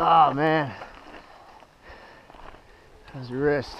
Oh man. How's your wrist?